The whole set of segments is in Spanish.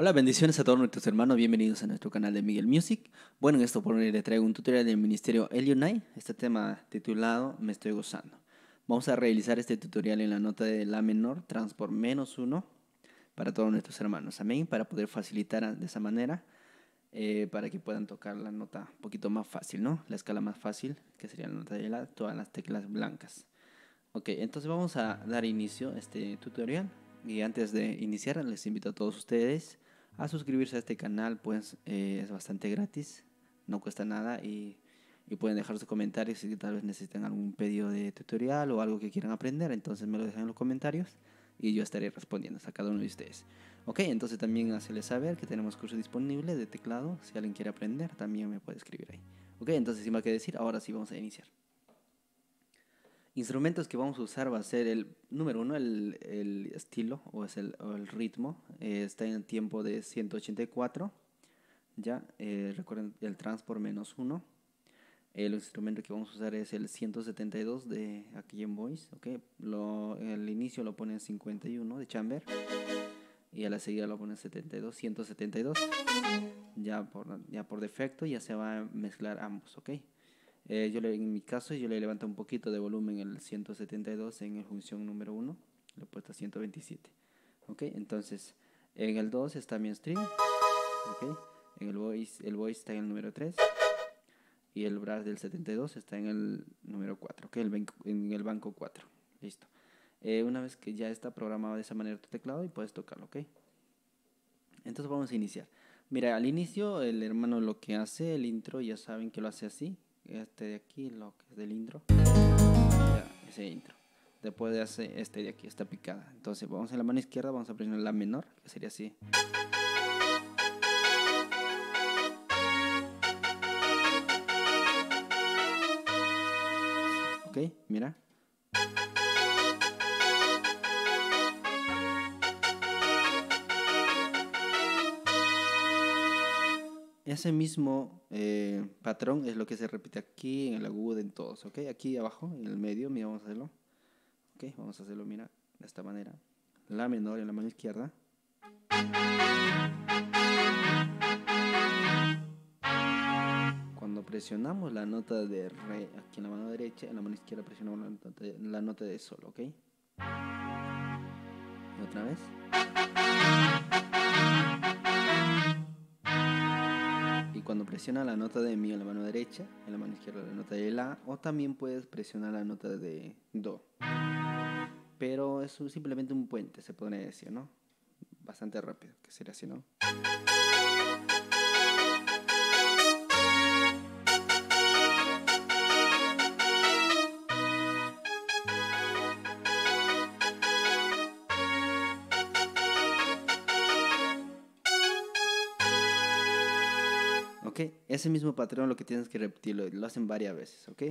Hola, bendiciones a todos nuestros hermanos, bienvenidos a nuestro canal de Miguel Music. Bueno, en esta oportunidad les traigo un tutorial del Ministerio Elionai, este tema titulado Me estoy gozando. Vamos a realizar este tutorial en la nota de La menor, transport menos uno, para todos nuestros hermanos. Amén, para poder facilitar de esa manera, eh, para que puedan tocar la nota un poquito más fácil, ¿no? La escala más fácil, que sería la nota de La, todas las teclas blancas. Ok, entonces vamos a dar inicio a este tutorial. Y antes de iniciar, les invito a todos ustedes a suscribirse a este canal, pues eh, es bastante gratis, no cuesta nada y, pueden dejar sus comentarios si tal vez necesitan algún pedido de tutorial o algo que quieran aprender, entonces me lo dejan en los comentarios y yo estaré respondiendo a cada uno de ustedes. Ok, entonces también hacerles saber que tenemos curso disponible de teclado, si alguien quiere aprender también me puede escribir ahí. Ok, entonces sin más que decir, ahora sí vamos a iniciar. Instrumentos que vamos a usar va a ser el número uno, el, el estilo o es el, o el ritmo. Eh, está en el tiempo de 184. Ya, eh, recuerden el transport menos uno. El instrumento que vamos a usar es el 172 de aquí en Voice. Okay. Lo, el inicio lo pone en 51 de chamber. Y a la seguida lo pone en 72, 172. Ya por, ya por defecto ya se va a mezclar ambos. ¿ok? Eh, yo en mi caso yo le levanto un poquito de volumen el 172 en el función número 1, le he puesto a 127. ¿Ok? Entonces, en el 2 está mi string. ¿Ok? En el voice, el voice está en el número 3. Y el brass del 72 está en el número 4. ¿Ok? En el banco 4. Listo. Eh, una vez que ya está programado de esa manera tu teclado y puedes tocarlo. ¿Ok? Entonces vamos a iniciar. Mira, al inicio el hermano lo que hace, el intro, ya saben que lo hace así este de aquí, lo que es del intro, ese intro. Después de hacer este de aquí, esta picada. Entonces vamos en la mano izquierda, vamos a presionar la menor, que sería así. Ok, mira. Ese mismo eh, patrón es lo que se repite aquí en el agudo, en todos, ¿ok? Aquí abajo, en el medio, mira, vamos a hacerlo. Ok, vamos a hacerlo, mira, de esta manera. La menor en la mano izquierda. Cuando presionamos la nota de re aquí en la mano derecha, en la mano izquierda presionamos la nota de, la sol, ¿ok? Otra vez. Presiona la nota de mi en la mano derecha, en la mano izquierda la nota de la, o también puedes presionar la nota de do. Pero es simplemente un puente, se podría decir, ¿no? Bastante rápido, que sería así, ¿no? Ese mismo patrón lo que tienes que repetirlo, lo hacen varias veces, ¿ok?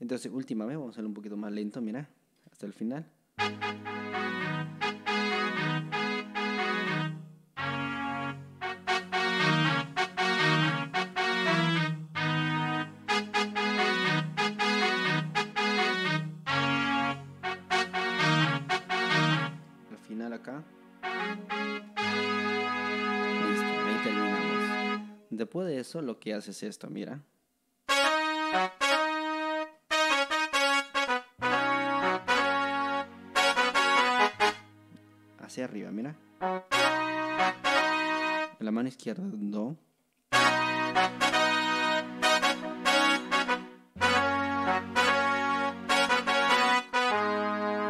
Entonces, última vez, vamos a hacerlo un poquito más lento, mira, hasta el final. Después de eso, lo que hace es esto, mira. Hacia arriba, mira. La mano izquierda, do.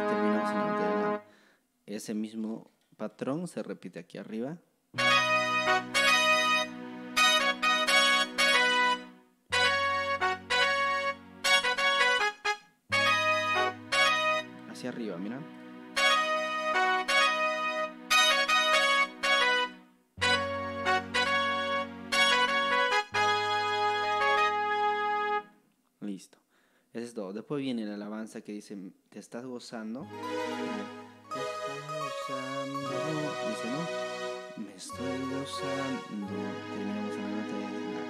Terminamos en la Ese mismo patrón se repite aquí arriba. Hacia arriba, mira. Listo. Eso es todo. Después viene la alabanza que dice, te estás gozando. Dice, ¿no? Me estoy gozando. Terminamos en la nota de la.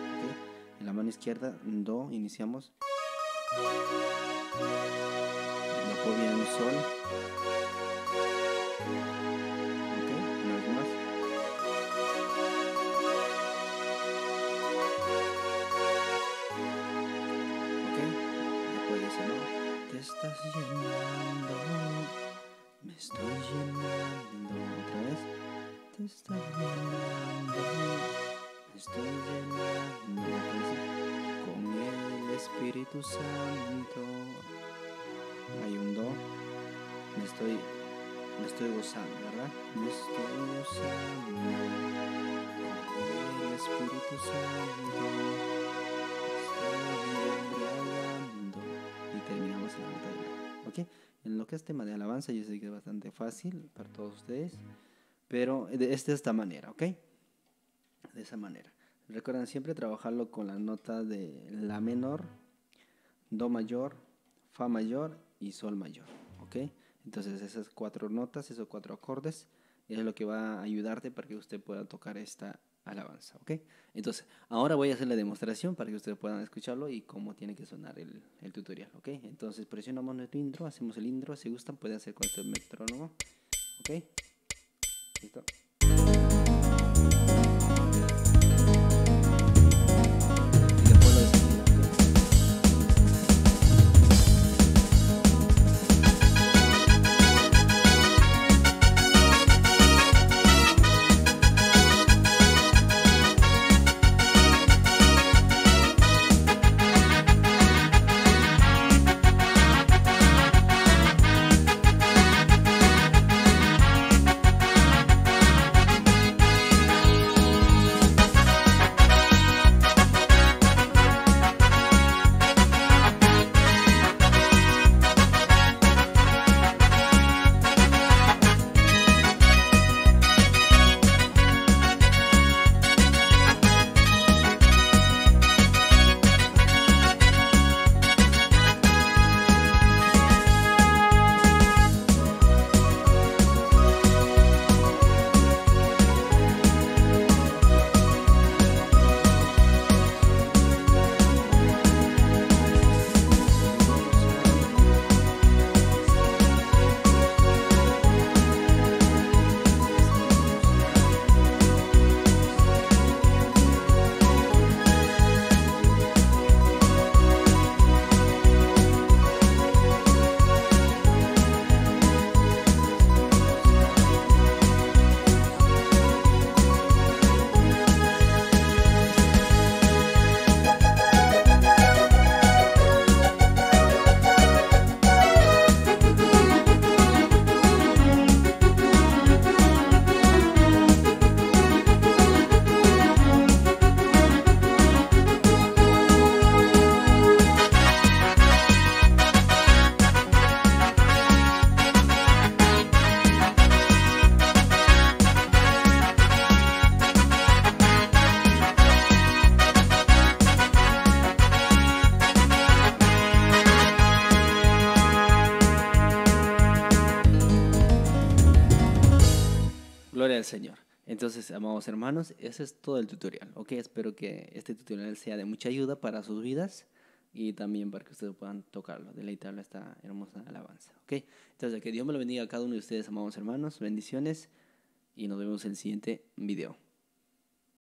En la mano izquierda, do, iniciamos bien sol. Ok, una vez más. Ok, después de ese no. Te estás llenando. Me estoy llenando. Otra vez. Te estás llenando. Me estoy llenando. Con el Espíritu Santo. Hay un do, me estoy, me estoy gozando, ¿verdad? Me estoy gozando el Espíritu Santo. Estoy. Y terminamos en la nota ¿ok? En lo que es tema de alabanza, yo sé que es bastante fácil para todos ustedes, pero es de esta manera, ¿ok? De esa manera. Recuerden siempre trabajarlo con la nota de La menor, Do mayor, Fa mayor y Sol mayor, ¿ok? Entonces esas cuatro notas, esos cuatro acordes, es lo que va a ayudarte para que usted pueda tocar esta alabanza, ¿ok? Entonces, ahora voy a hacer la demostración para que ustedes puedan escucharlo y cómo tiene que sonar el, el tutorial, ¿ok? Entonces, presionamos nuestro intro, hacemos el intro, si gustan pueden hacer con este metrónomo, ¿ok? Listo. Señor. Entonces, amados hermanos, ese es todo el tutorial. Ok, espero que este tutorial sea de mucha ayuda para sus vidas y también para que ustedes puedan tocarlo, deleitarlo esta hermosa alabanza. Ok, entonces que Dios me lo bendiga a cada uno de ustedes, amados hermanos. Bendiciones y nos vemos en el siguiente video.